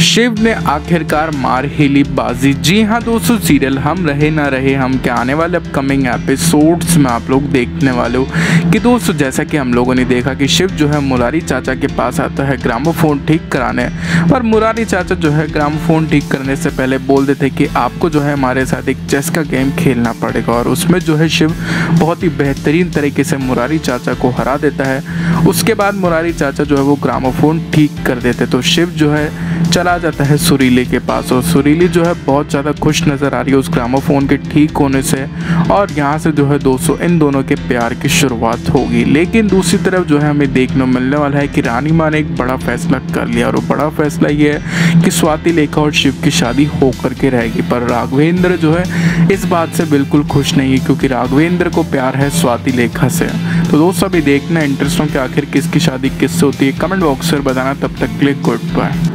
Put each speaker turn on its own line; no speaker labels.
शिव ने आखिरकार मार ही ली बाजी। जी हाँ दोस्तों, सीरियल हम रहे ना रहे, हम के आने वाले अपकमिंग एपिसोड्स में आप लोग देखने वाले हो। कि दोस्तों, जैसा कि हम लोगों ने देखा कि शिव जो है मुरारी चाचा के पास आता है ग्रामोफोन ठीक कराने। और मुरारी चाचा जो है ग्रामोफोन ठीक करने से पहले बोल देते कि आपको जो है हमारे साथ एक चेस का गेम खेलना पड़ेगा। और उसमें जो है शिव बहुत ही बेहतरीन तरीके से मुरारी चाचा को हरा देता है। उसके बाद मुरारी चाचा जो है वो ग्रामोफोन ठीक कर देते। तो शिव जो है चला जाता है सुरीली के पास और सुरीली जो है बहुत ज़्यादा खुश नज़र आ रही है उस ग्रामोफोन के ठीक होने से और यहाँ से जो है दोस्तों इन दोनों के प्यार की शुरुआत होगी। लेकिन दूसरी तरफ़ जो है हमें देखने मिलने वाला है कि रानी माँ ने एक बड़ा फैसला कर लिया और वो बड़ा फैसला ये है कि स्वाति लेखा और शिव की शादी होकर के रहेगी। पर राघवेंद्र जो है इस बात से बिल्कुल खुश नहीं है क्योंकि राघवेंद्र को प्यार है स्वाति लेखा से। तो दोस्तों अभी देखना इंटरेस्ट हो कि आखिर किसकी शादी किससे होती है। कमेंट बॉक्स पर बताना। तब तक क्लिक गुड बाय।